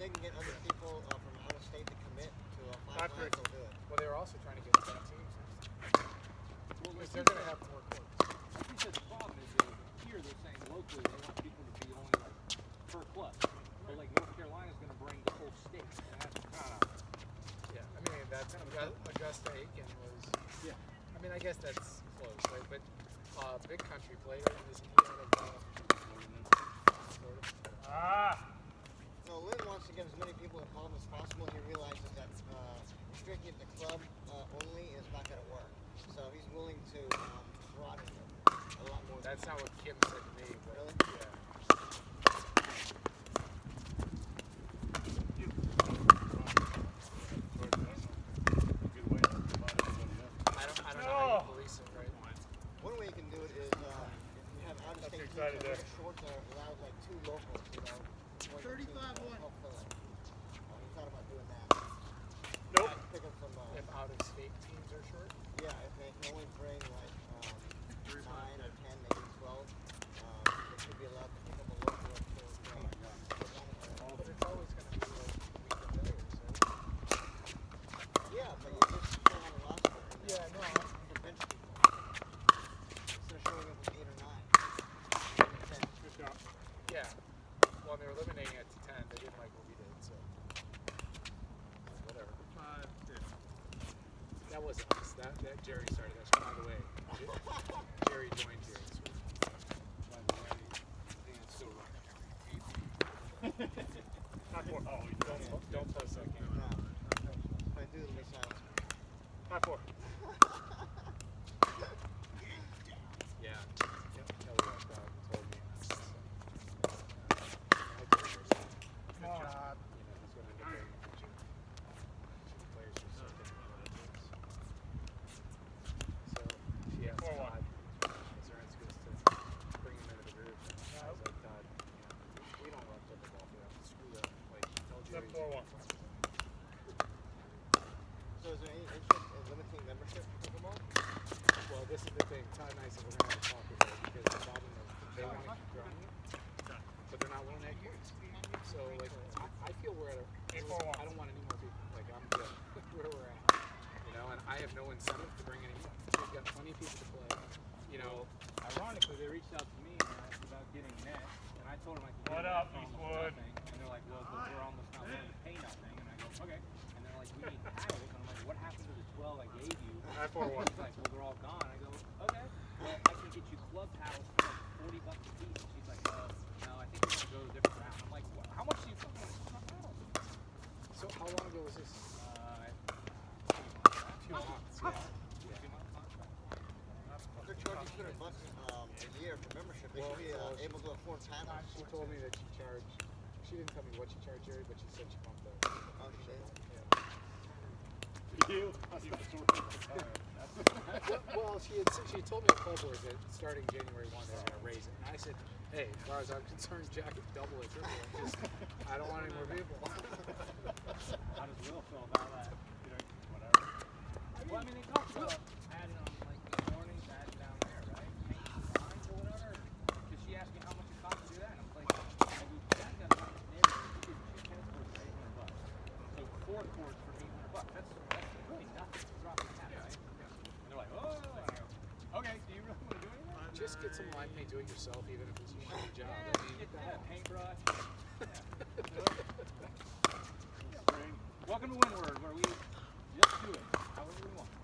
they can get other people uh, from out of state to commit to a five lines, they'll do it. Well, they were also trying to get that teams. Well, they're going to have more clubs. He says the problem is that here they're saying locally they want people to be only like per club. But like North Carolina is going to bring the whole state. And that's kind of... Yeah, I mean, that's... Augusta uh, Aiken was... Yeah. I mean, I guess that's close, right? But uh, Big Country played in this You're excited there. Short there allowed like two locals, you know. 35 1. Oh, you thought about doing that. Nope. Pick up from, uh, if out of state teams are short? Yeah, if they can only bring like um, 9 or 10, maybe 12, um, they should be allowed have no incentive to bring anyone. They've got plenty of people to play. You know, ironically, they reached out to me about getting net, and I told them I could get What up, Eastwood? And they're like, well, but we're almost not willing to pay nothing. And I go, okay. And they're like, we need paddles. And I'm like, what happened to the 12 I gave you? I for one. She's like, well, they're all gone. I go, okay. Well, I can get you club paddles for like 40 bucks a piece. And she's like, uh, but she said she. Oh, well, she had she told me at Club Wars that starting January 1, they're going to raise it. And I said, hey, as far as I'm concerned, Jack is double or triple. I just, I don't want any more people. How does Will feel about that? You know, whatever. I mean, well, I mean, they talked about. forwards for 800 bucks. That's, that's really nothing. It's dropping half, right? And they're like, oh, like, okay, do you really want to do anything? Just get some line paint, do it yourself, even if it's a shitty job. Yeah, I mean, get that paintbrush. yeah. Welcome to Windward, where we just do it however we want.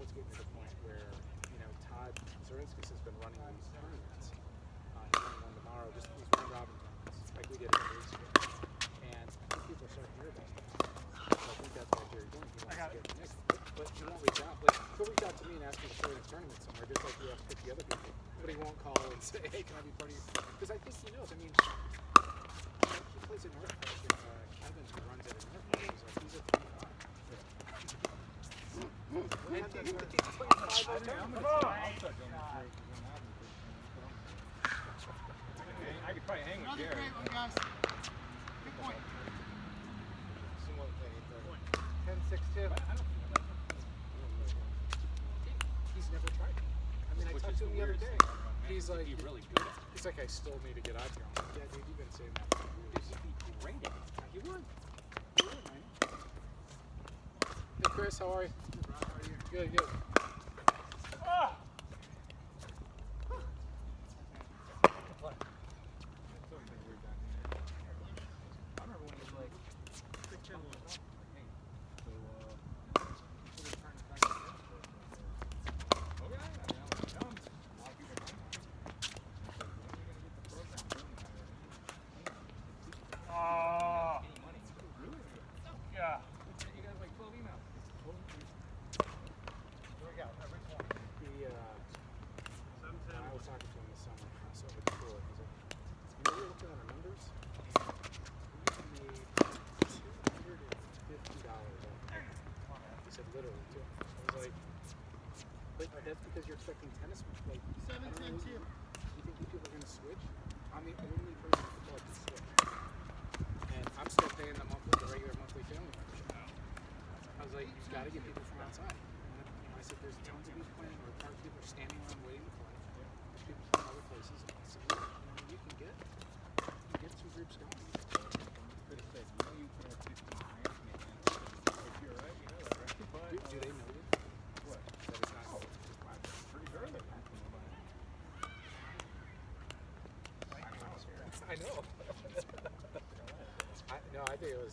it's getting to the point where, you know, Todd Zerinskis has been running these tournaments. Uh, he's running one tomorrow, just these round robin tournaments, like we did a couple ago. And I think people are starting to hear about that. So I think that's why Jerry's doing it. He wants to get the next one. But he won't reach out. Like, he'll reach out to me and ask me to play in tournament somewhere, just like he asked 50 other people. But he won't call and say, hey, can I be part of your... Because I think he knows. I mean, he plays in North Park, and uh, Kevin, who runs I could probably hang with Jared. He's never tried it. I mean, I talked to him the other day. He's really good at like, I still need to get out here. I'm like, yeah, dude, you've been saying that for years. Dude, you'd be great at it. You would. You would, man. Hey, Chris, how are you? Good, good. literally too. I was like, but that's because you're expecting tennis. Like seven ten two. You think these people are gonna switch? I'm the only person in football to switch, and I'm still paying the monthly, the regular monthly family membership. I was like, you've got to get people from outside. And I said, there's tons of people playing, or park people are standing around waiting to play. There's people from other places. So you can get.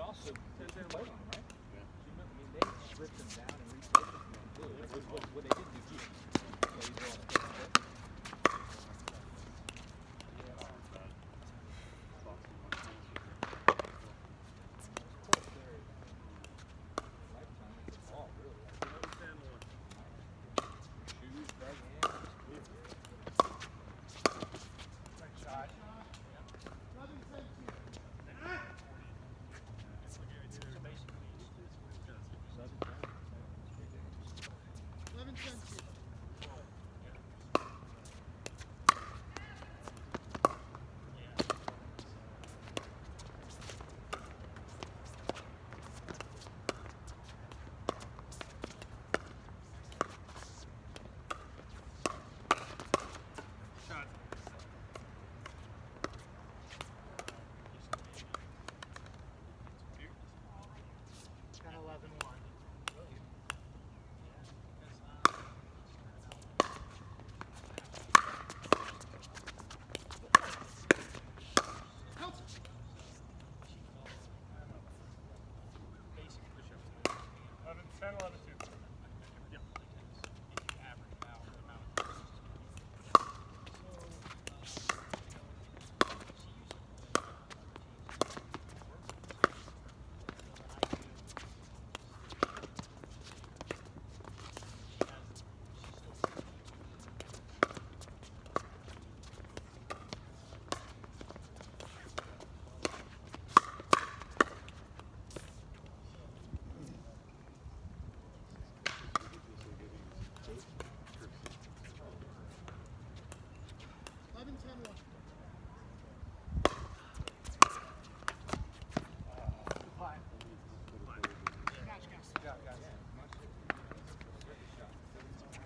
also depends on weight.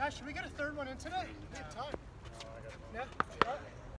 Guys, should we get a third one in today? We have time.